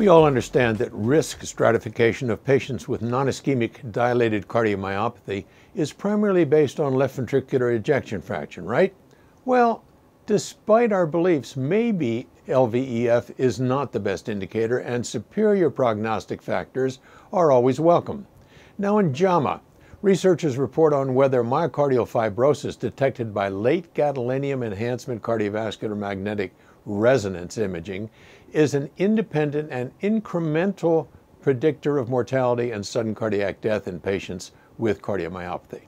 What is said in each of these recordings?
We all understand that risk stratification of patients with non-ischemic dilated cardiomyopathy is primarily based on left ventricular ejection fraction, right? Well, despite our beliefs, maybe LVEF is not the best indicator and superior prognostic factors are always welcome. Now in JAMA, researchers report on whether myocardial fibrosis detected by late gadolinium enhancement cardiovascular magnetic resonance imaging is an independent and incremental predictor of mortality and sudden cardiac death in patients with cardiomyopathy.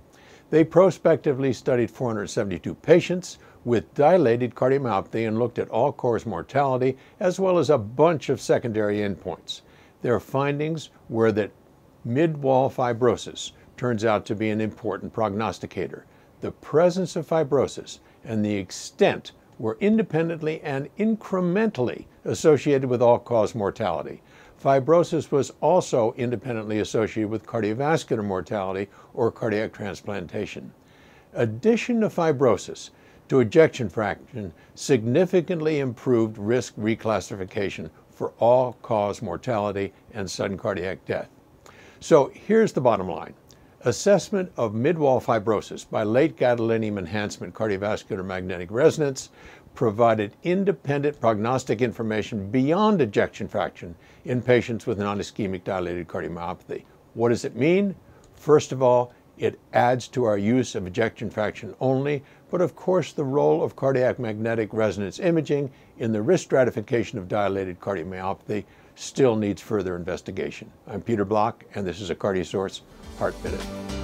They prospectively studied 472 patients with dilated cardiomyopathy and looked at all cause mortality as well as a bunch of secondary endpoints. Their findings were that mid-wall fibrosis turns out to be an important prognosticator. The presence of fibrosis and the extent were independently and incrementally associated with all-cause mortality. Fibrosis was also independently associated with cardiovascular mortality or cardiac transplantation. Addition of fibrosis to ejection fraction significantly improved risk reclassification for all-cause mortality and sudden cardiac death. So here's the bottom line. Assessment of mid-wall fibrosis by late gadolinium enhancement cardiovascular magnetic resonance provided independent prognostic information beyond ejection fraction in patients with non-ischemic dilated cardiomyopathy. What does it mean? First of all, it adds to our use of ejection fraction only, but of course the role of cardiac magnetic resonance imaging in the risk stratification of dilated cardiomyopathy still needs further investigation. I'm Peter Block, and this is a CardioSource Heart Minute.